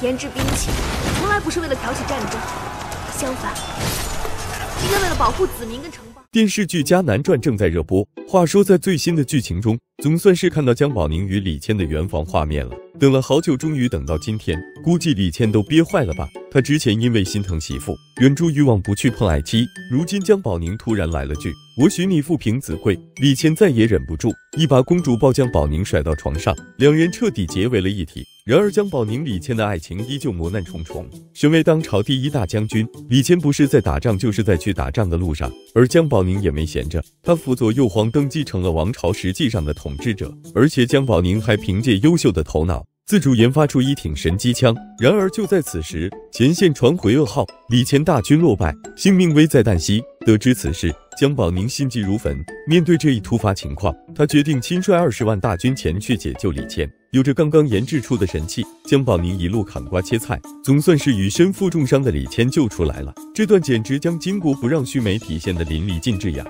研制兵器从来不是为了挑起战争，相反，应该为了保护子民跟城邦。电视剧《迦南传》正在热播。话说，在最新的剧情中，总算是看到姜宝宁与李谦的圆房画面了。等了好久，终于等到今天，估计李谦都憋坏了吧？他之前因为心疼媳妇，忍住欲望不去碰爱妻，如今姜宝宁突然来了句“我许你富平子贵”，李谦再也忍不住，一把公主抱将宝宁甩到床上，两人彻底结为了一体。然而，姜宝宁李谦的爱情依旧磨难重重。身为当朝第一大将军，李谦不是在打仗，就是在去打仗的路上。而姜宝宁也没闲着，他辅佐幼皇登基成了王朝实际上的统治者，而且姜宝宁还凭借优秀的头脑，自主研发出一挺神机枪。然而就在此时，前线传回噩耗，李谦大军落败，性命危在旦夕。得知此事，姜宝宁心急如焚。面对这一突发情况，他决定亲率二十万大军前去解救李谦。有着刚刚研制出的神器，姜宝宁一路砍瓜切菜，总算是与身负重伤的李谦救出来了。这段简直将巾帼不让须眉体现的淋漓尽致呀！